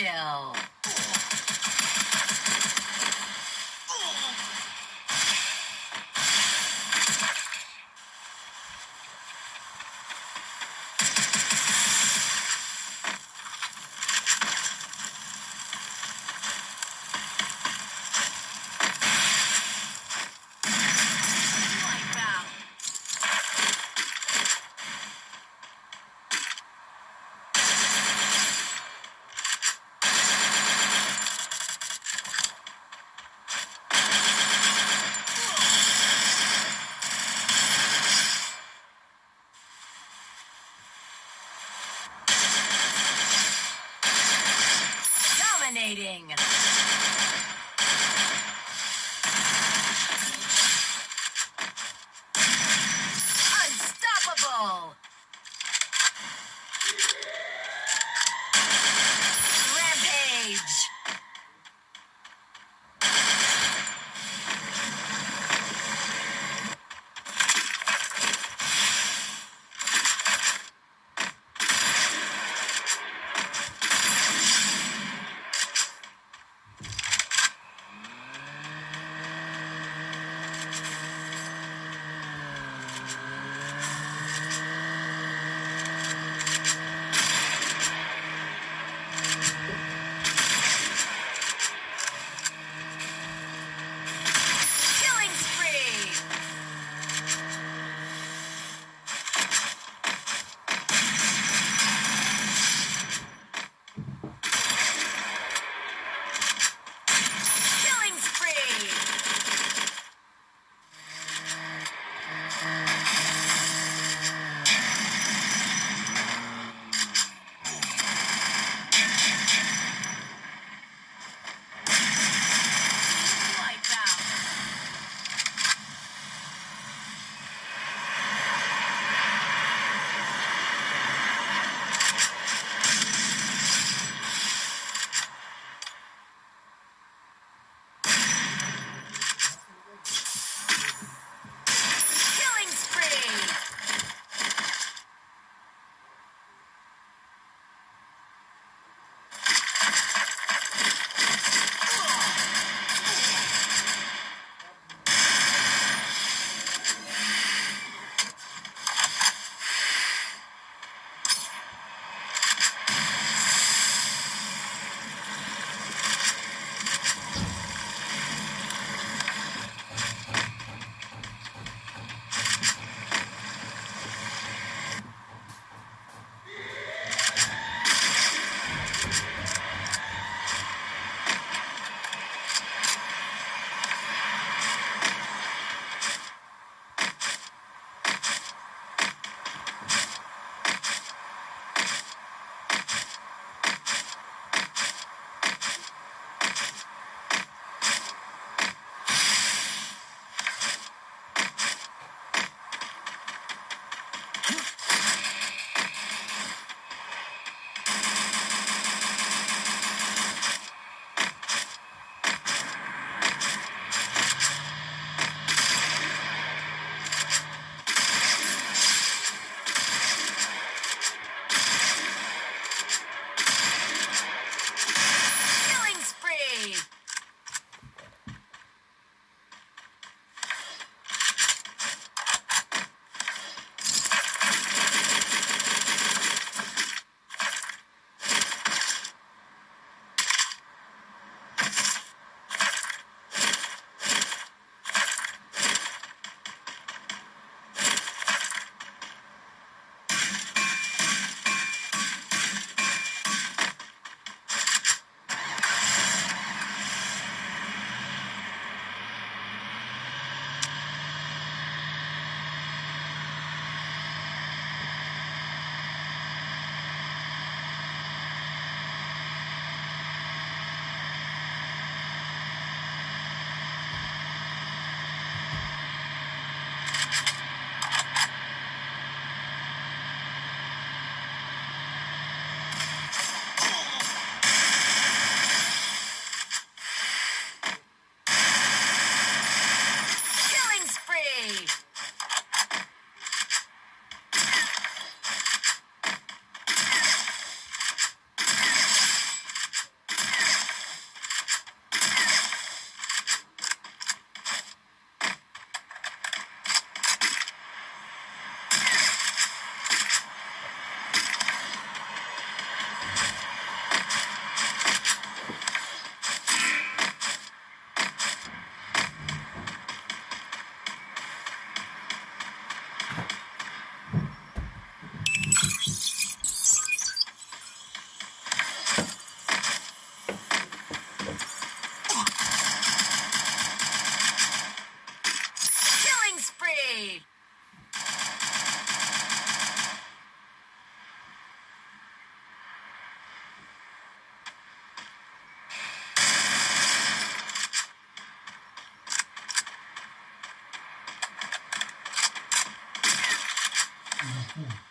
kill. Dominating. Gracias.